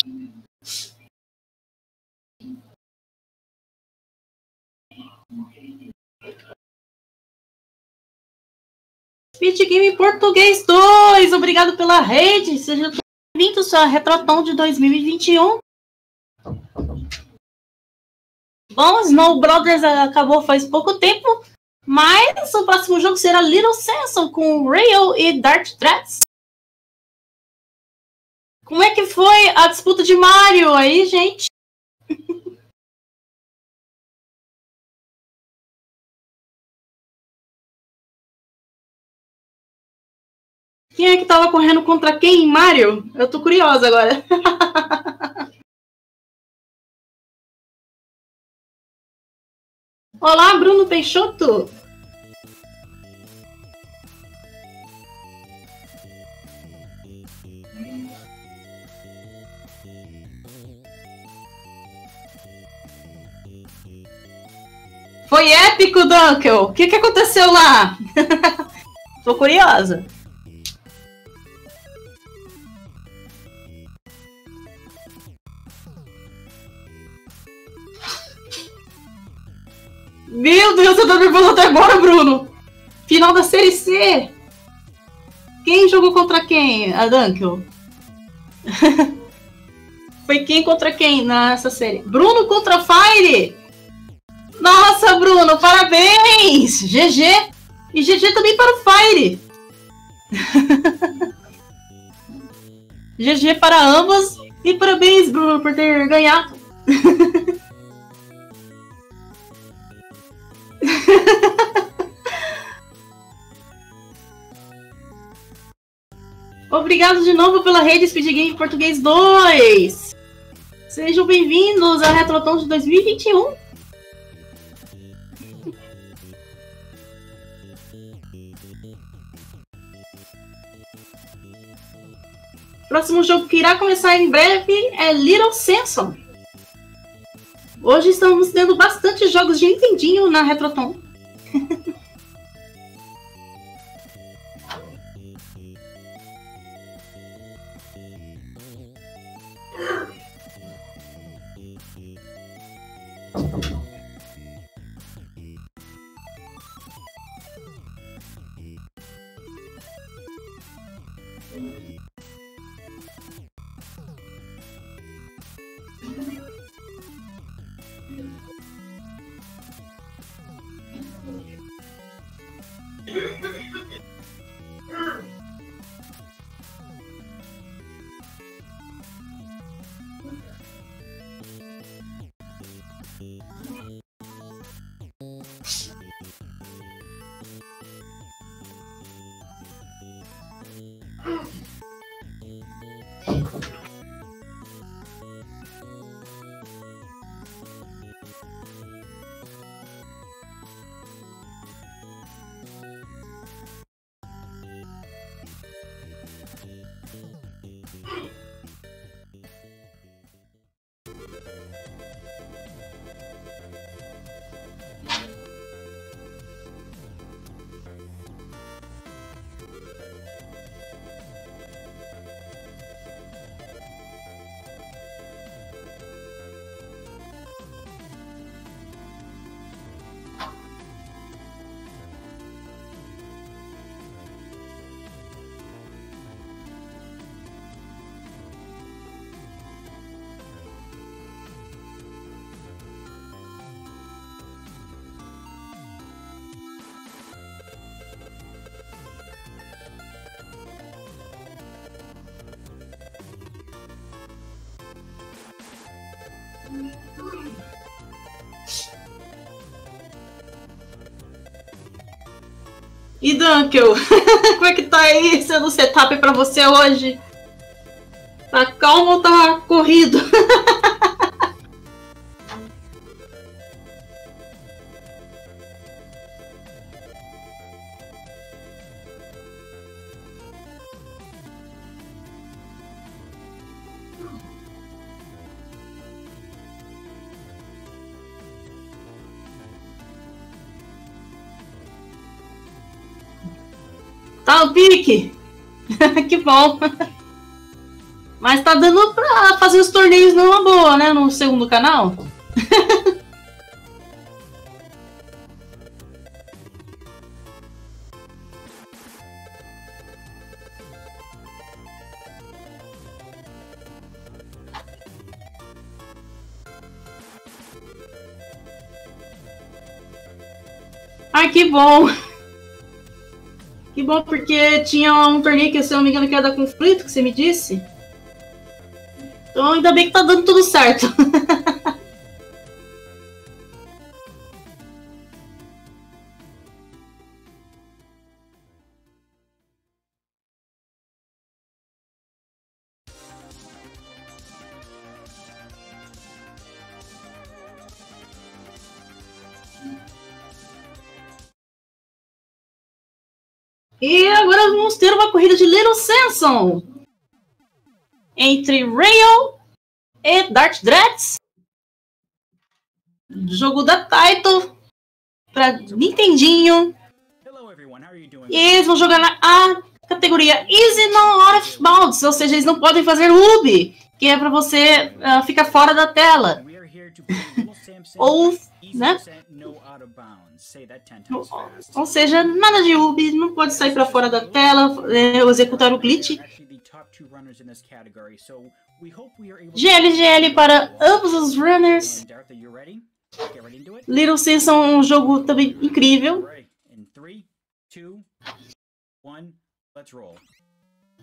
Speed Game Português 2, obrigado pela rede. Seja bem-vindo à Retrotão de 2021. Bom, Snow Brothers acabou faz pouco tempo, mas o próximo jogo será Little Samson com Rail e Dart Threats. Como é que foi a disputa de Mario aí, gente? Quem é que tava correndo contra quem, Mario? Eu tô curiosa agora. Olá, Bruno Peixoto. Foi épico, Dunkel. O que, que aconteceu lá? Tô curiosa. Contra quem? A Dunkel. Foi quem contra quem nessa série? Bruno contra Fire! Nossa, Bruno, parabéns! GG! E GG também para o Fire! GG para ambos e parabéns, Bruno, por ter ganhado. Obrigado de novo pela rede Speed Game Português 2! Sejam bem-vindos ao Retroton de 2021! Próximo jogo que irá começar em breve é Little Samson. Hoje estamos tendo bastante jogos de Nintendinho na Retroton. Bye. E Dunkel, como é que tá aí sendo setup pra você hoje? Tá calmo ou tá corrido? O pique? que bom. Mas tá dando pra fazer os torneios numa boa, né? No segundo canal. Ai, que bom. Que bom, porque tinha um torneio que, se eu não me engano, que era da conflito, que você me disse. Então ainda bem que tá dando tudo certo. Agora vamos ter uma corrida de Little Samson entre Rail e Dart Dreads. Jogo da Taito para Nintendinho. E eles vão jogar na a categoria Easy No Out of Bounds, ou seja, eles não podem fazer UB, que é para você uh, ficar fora da tela. ou, né? Ou seja, nada de UB, não pode sair para fora da tela, é, executar o glitch. GL, GL para ambos os runners. Little Sims é um jogo também incrível.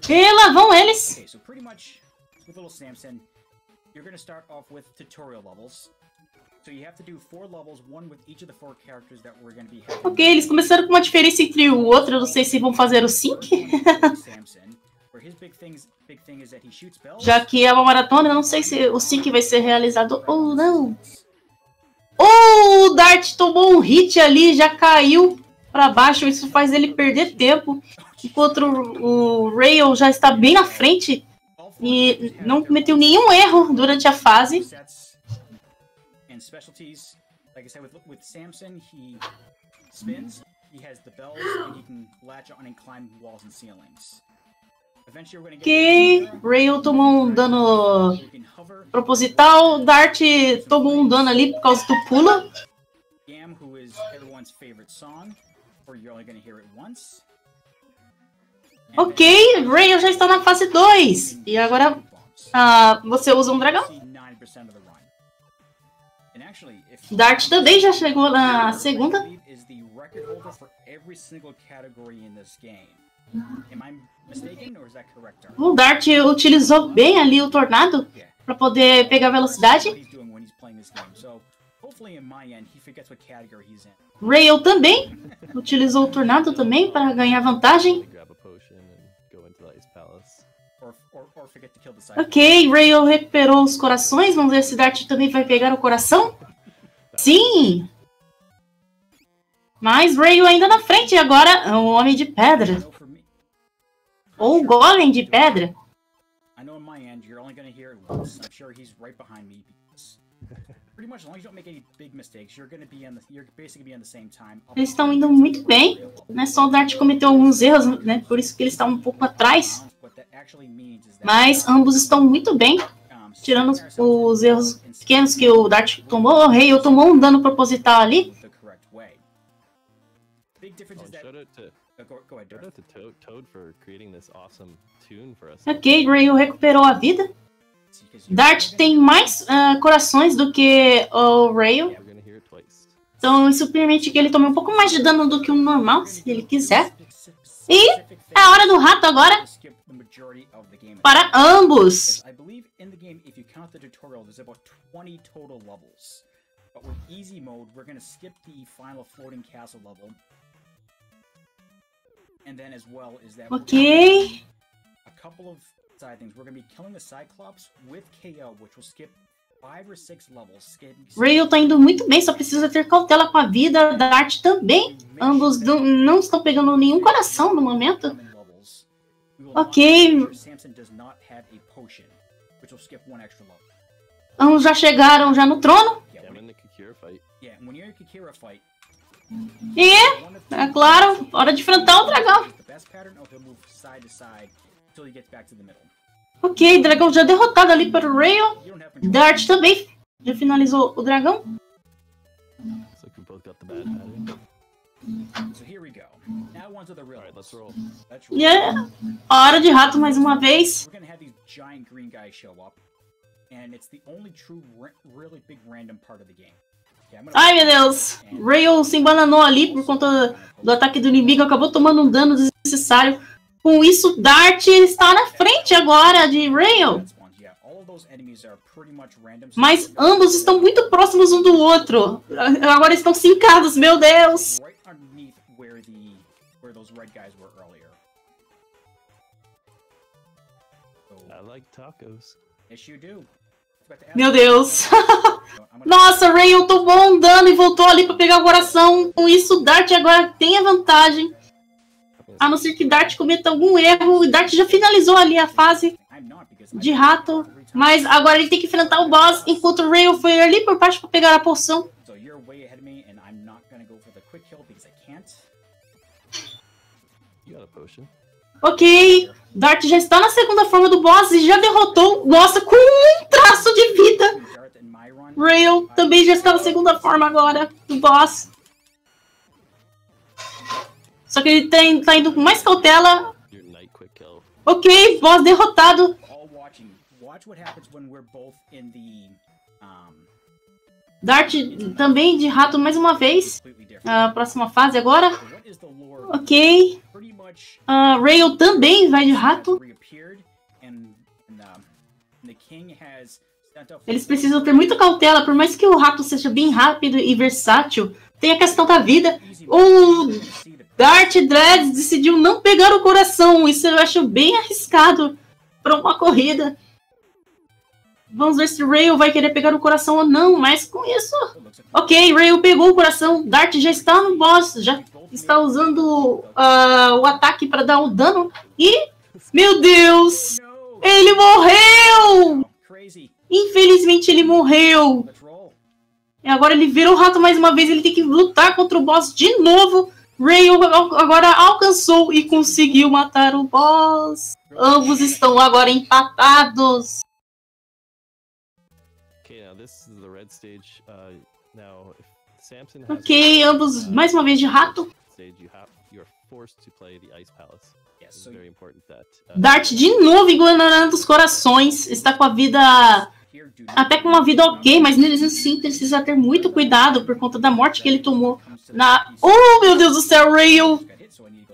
E lá vão eles. You're going to start off with tutorial levels. Ok, eles começaram com uma diferença entre o outro, eu não sei se vão fazer o sync. Já que é uma maratona, eu não sei se o sync vai ser realizado ou não. Oh, o Dart tomou um hit ali, já caiu para baixo, isso faz ele perder tempo. Enquanto o Rail já está bem na frente e não cometeu nenhum erro durante a fase specialties. Like I said, with with Samson, he spins, he has the bells, and he can latch on and climb walls and ceilings. Ok, Rail tomou um dano proposital, Dart tomou um dano ali por causa do pula. Ok, Rayo já está na fase 2. E agora uh, você usa um dragão. Dart também já chegou na segunda. O Dart utilizou bem ali o tornado para poder pegar velocidade. Rail também utilizou o tornado também para ganhar vantagem. Ok, Rail recuperou os corações. Vamos ver se Dart também vai pegar o coração. Sim! Mas Rail ainda na frente. E agora, o Homem de Pedra. Ou o Golem de Pedra. Eles estão indo muito bem, né? Só o Dart cometeu alguns erros, né? Por isso que eles estão um pouco atrás. Mas ambos estão muito bem, tirando os erros pequenos que o Dart tomou. O Rei tomou um dano proposital ali. Ok, Rail recuperou a vida. Dart tem mais uh, corações do que o Rail. Então isso permite que ele tome um pouco mais de dano do que o normal, se ele quiser. E é a hora do rato agora. Para ambos. But skip couple of side things. We're going to be killing the Cyclops with KO, which will skip five or six levels. Rail tá indo muito bem, só precisa ter cautela com a vida. Dart também. Ambos não, não estão pegando nenhum coração no momento. Ok. Ambos já chegaram já no trono. E, é claro, hora de enfrentar o dragão. Ok, dragão já derrotado ali para o Rail. Dart também já finalizou o dragão. Yeah. Hora de rato mais uma vez. Ai meu Deus! Rail se embananou ali por conta do ataque do inimigo, acabou tomando um dano desnecessário. Com isso, Dart está na frente agora de Rail. Mas ambos estão muito próximos um do outro. Agora estão sincados, meu Deus! Meu Deus. Nossa, Rayon tomou um dano e voltou ali para pegar o coração. Com isso, Dart agora tem a vantagem. A não ser que Dart cometa algum erro. E Dart já finalizou ali a fase de rato. Mas agora ele tem que enfrentar o boss. Enquanto o Rail foi ali por baixo para pegar a poção. Ok. Dart já está na segunda forma do boss e já derrotou. Nossa, com um traço de vida. Rail também já está na segunda forma agora do boss. Só que ele tem, tá indo com mais cautela. Ok, boss derrotado. Dart também de rato mais uma vez. A próxima fase agora. Ok. Uh, Rail também vai de rato. Eles precisam ter muita cautela, por mais que o rato seja bem rápido e versátil, tem a questão da vida. O Dart Dreads decidiu não pegar o coração. Isso eu acho bem arriscado para uma corrida. Vamos ver se Rail vai querer pegar o coração ou não, mas com isso... Ok, Rail pegou o coração. Dart já está no boss, já está usando uh, o ataque para dar o dano. E... Meu Deus! Ele morreu! Infelizmente ele morreu. E agora ele virou rato mais uma vez. Ele tem que lutar contra o boss de novo. Ray agora alcançou e conseguiu matar o boss. Ambos estão agora empatados. Uh, ok, ambos mais uma vez de rato. Uh, Dart de novo ignorando os corações, está com a vida até com uma vida ok, mas nele sim precisa ter muito cuidado por conta da morte que ele tomou na. Oh meu Deus do céu, Rail!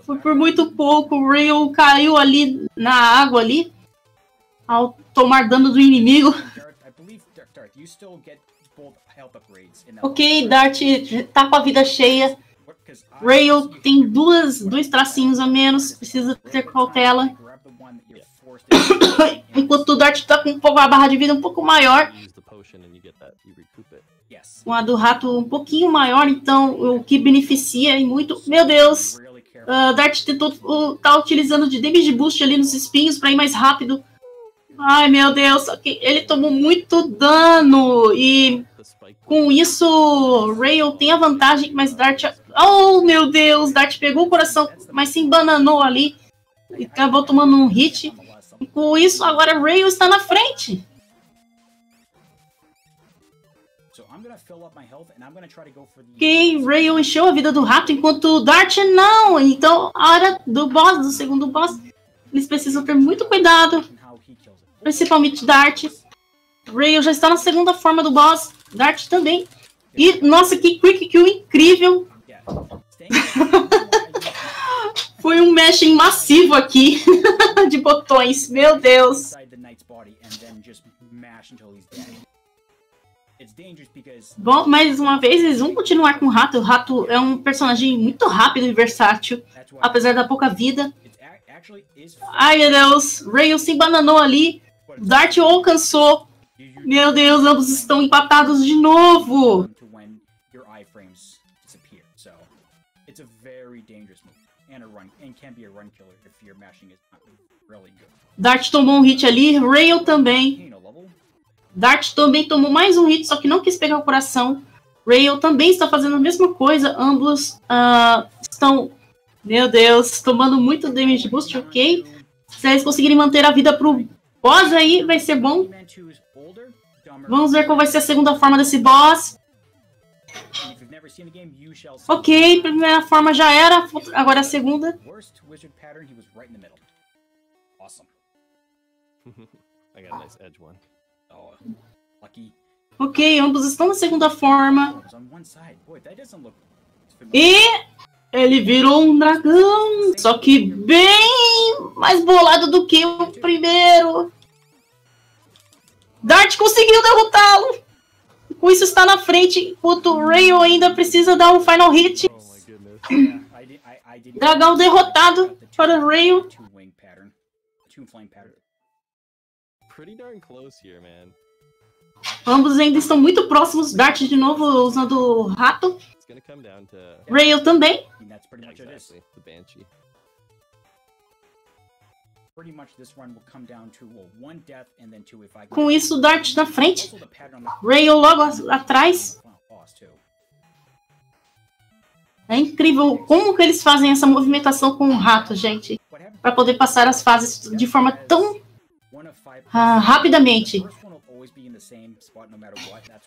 Foi por muito pouco, Rail caiu ali na água ali ao tomar dano do inimigo. Ok, Dart tá com a vida cheia. Rail tem duas, dois tracinhos a menos, precisa ter cautela. Enquanto o Dart tá com um pouco a barra de vida um pouco maior. Com a do rato um pouquinho maior, então o que beneficia e muito. Meu Deus! Uh, Dart tentou uh, tá utilizando de damage boost ali nos espinhos para ir mais rápido. Ai meu Deus, ele tomou muito dano e com isso Rail tem a vantagem, mas Dart. Oh meu Deus, Dart pegou o coração, mas se embananou ali e acabou tomando um hit. E com isso, agora Rail está na frente. Ok, Rail encheu a vida do rato, enquanto Dart não. Então, a hora do boss, do segundo boss, eles precisam ter muito cuidado. Principalmente Dart. Rail já está na segunda forma do boss. Dart também. E, nossa, que quick kill incrível. Foi um meshing massivo aqui de botões. Meu Deus. Bom, mais uma vez, eles vão continuar com o Rato. O Rato é um personagem muito rápido e versátil, apesar da pouca vida. Ai, meu Deus. Rail se bananou ali. Dart alcançou. Meu Deus, ambos estão empatados de novo. And a run and can be a run killer if your mashing is not really good. Dart tomou um hit ali, Rail também. Dart também tomou mais um hit, só que não quis pegar o coração. Rail também está fazendo a mesma coisa. Ambos uh, estão, meu Deus, tomando muito damage boost, ok? Se eles conseguirem manter a vida pro boss aí, vai ser bom. Vamos ver qual vai ser a segunda forma desse boss. Ok, primeira forma já era, agora a segunda. Oh, ok, ambos estão na segunda forma. E ele virou um dragão, só que bem mais bolado do que o primeiro. Dart conseguiu derrotá-lo. Com isso está na frente, enquanto o Rayo ainda precisa dar um final hit. Dragão derrotado para o Rayo. Ambos ainda estão muito próximos. Dart de novo usando o rato. Rayo também. Com isso, Dart na frente. Rail logo atrás. É incrível como que eles fazem essa movimentação com o rato, gente. Para poder passar as fases de forma tão uh, rapidamente.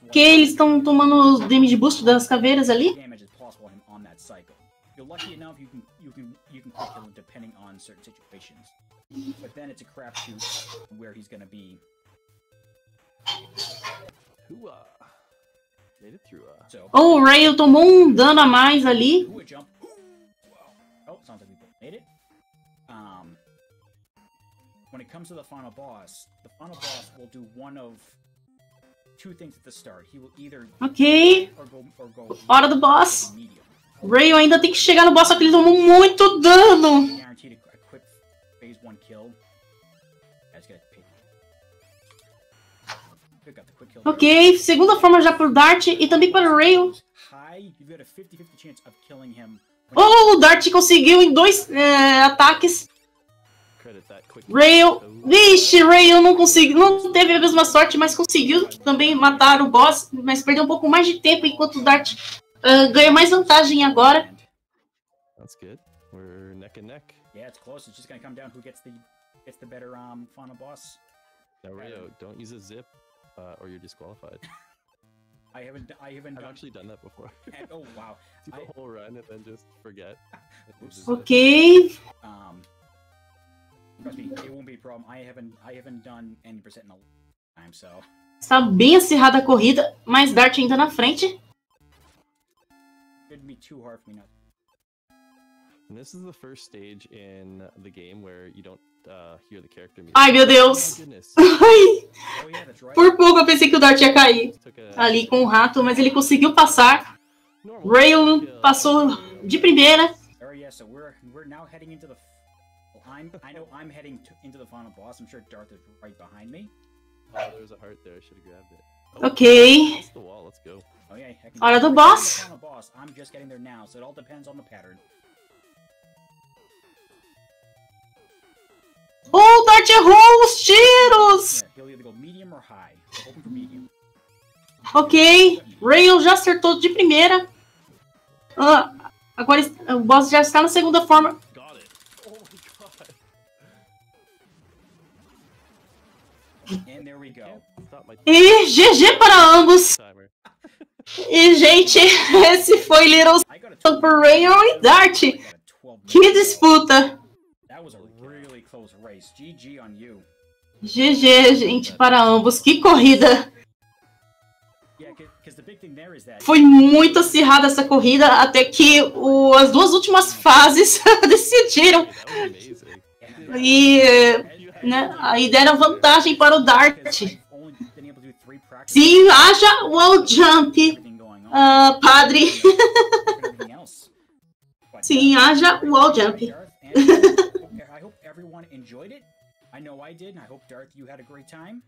Que eles estão tomando os damage boost das caveiras ali. You're lucky enough you can you can you can kill him depending on certain situations. But then it's a crapshoot where he's gonna be. Oh, o Rail tomou um dano a mais ali. Oh, sounds like we made it. Um, when it comes to the final boss, the final boss will do one of two things at the start. He will either okay. or go, or go Hora do boss. Rail ainda tem que chegar no boss, só que ele tomou muito dano. Ok, segunda forma já por Dart e também para o Rail. Oh, o Dart conseguiu em dois é, ataques. Rail. Vixe, Rail não conseguiu. Não teve a mesma sorte, mas conseguiu também matar o boss. Mas perdeu um pouco mais de tempo enquanto o Dart uh, ganha mais vantagem agora. That's good. We're neck and neck. Yeah, it's close. It's just gonna come down who gets the gets the better um final boss. Now, Rio, don't use a zip uh, or you're disqualified. I haven't. I haven't I've done. actually done that before. And, oh wow. Do the I- whole run and then just forget. Oops. Ok. Um. Trust me, it won't be a problem. I haven't. I haven't done any percent in a long time, so. Está bem acirrada a corrida, mas Dart ainda na frente. Shouldn't be too hard for me not. And this is the first stage in the game where you don't uh, hear the character music. Ai, meu Oh Deus. Ai, Oh yeah, por pouco eu pensei que o Dart ia cair ali com o rato, mas ele conseguiu passar. Normal. Rail passou de primeira. Oh so we're we're now heading into the. I'm. I know I'm heading to, into the final boss. I'm sure Darth is right behind me. Oh, there was a heart there. I should have grabbed it. Ok. That's the wall. Let's go. Oh yeah. I can Hora do I'm boss. the final boss. I'm just getting there now, so it all depends on the pattern. O Dart errou os tiros! Ok. Rail já acertou de primeira. Ah, agora o boss já está na segunda forma. Oh E GG para ambos. E, gente, esse foi Little Super Rail e Dart. I got a 12 Que disputa. GG on you. GG, gente, para ambos. Que corrida. Foi muito acirrada essa corrida, até que o- as duas últimas fases decidiram. E, né, aí deram vantagem para o Dart. Sim, haja wall jump, ah, padre. Sim, uh, haja wall jump. Darth, I hope everyone enjoyed it. I know I did, and I hope Darth, you had a great time.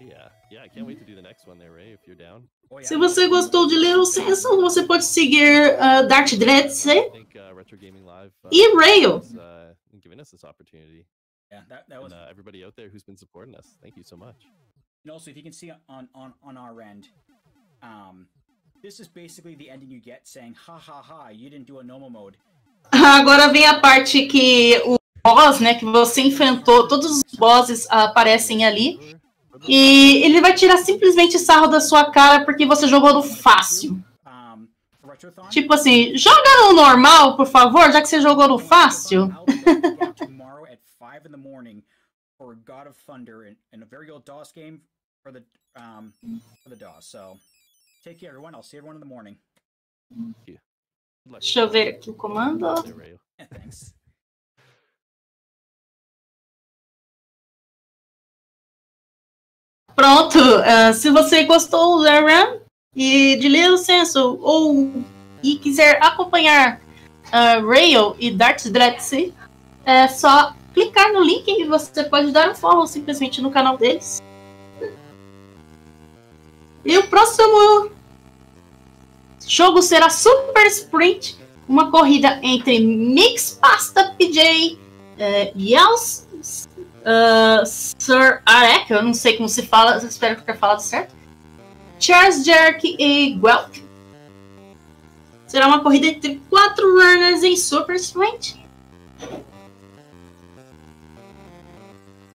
Yeah, yeah. I can't wait to do the next one there, Ray. If you're down. Oh. Se você gostou de Little Senso, você pode seguir uh, Dart Dreads uh. Uh, e Rail. uh, giving us this opportunity, Yeah, that, that was. and uh, everybody out there who's been supporting us. Thank you so much. And also, if you can see on on on our end, um, this is basically the ending you get saying, "Ha ha ha! You didn't do a normal mode." Agora vem a parte que o boss, né, que você enfrentou, todos os bosses aparecem ali. E ele vai tirar simplesmente sarro da sua cara porque você jogou no fácil. Tipo assim, joga no normal, por favor, já que você jogou no fácil. For God of Thunder in, and a very old DOS game for the um for the DOS. So take care, everyone. I'll see everyone in the morning. Good luck. Deixa eu ver aqui o comando. Yeah, thanks. Pronto, ah, se você gostou da RAM e de Little Senso ou e quiser acompanhar ah, Rail e Dart Dreadsy, é só clicar no link e você pode dar um follow simplesmente no canal deles. E o próximo jogo será Super Sprint, uma corrida entre Mix Pasta PJ, eh, Yels, uh, Sir Arek, eu não sei como se fala, espero que tenha falado certo. Charles Jerk e Guelph. Será uma corrida entre quatro runners em Super Sprint.